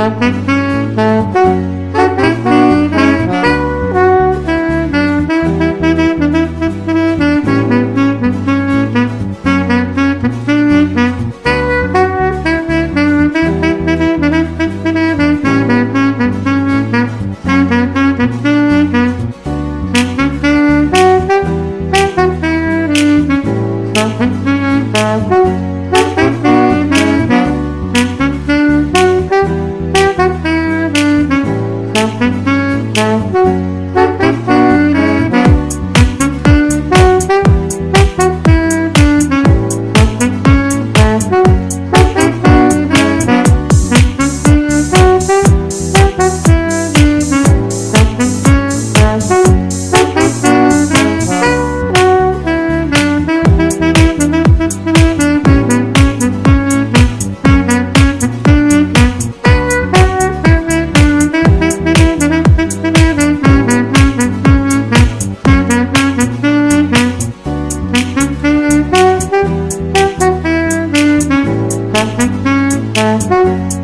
Thank you. Música